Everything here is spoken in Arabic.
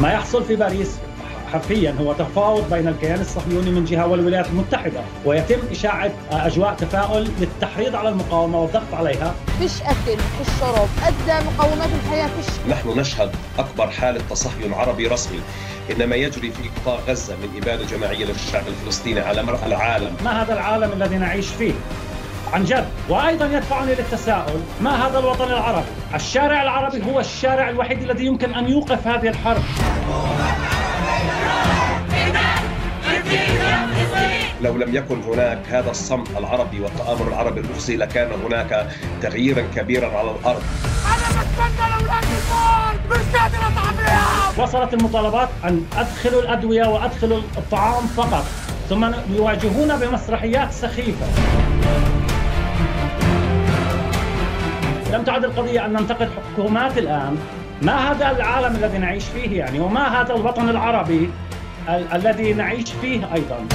ما يحصل في باريس حرفيا هو تفاوض بين الكيان الصهيوني من جهة والولايات المتحدة ويتم إشاعة أجواء تفاؤل للتحريض على المقاومة والضغط عليها. فيش أكل فيش شرب أدى مقومات الحياة فيش نحن نشهد أكبر حالة تصهين عربي رسمي إنما يجري في قطاع غزة من إبادة جماعية للشعب الفلسطيني على مرأى العالم. ما هذا العالم الذي نعيش فيه؟ عن جد. وأيضا يدفعني للتساؤل ما هذا الوطن العربي الشارع العربي هو الشارع الوحيد الذي يمكن أن يوقف هذه الحرب. لو لم يكن هناك هذا الصمت العربي والتآمر العربي المفصي لكان هناك تغييرا كبيرا على الأرض. أنا بتمنى فيها وصلت المطالبات أن ادخلوا الأدوية وادخلوا الطعام فقط. ثم يواجهون بمسرحيات سخيفة. لم تعد القضية أن ننتقد حكومات الآن. ما هذا العالم الذي نعيش فيه يعني؟ وما هذا الوطن العربي ال- الذي نعيش فيه أيضا؟